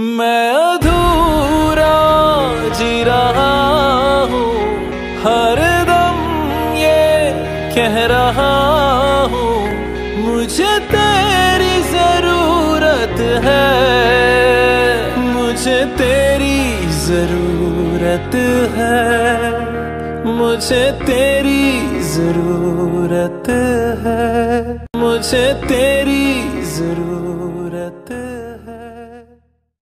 मैं अधूरा जी रहा हूँ। हर दम ये कह रहा हूँ, मुझे तेरी ज़रूरत है। मुझे तेरी ज़रूरत है। मुझे तेरी ज़रूरत है। मुझे तेरी ज़रूरत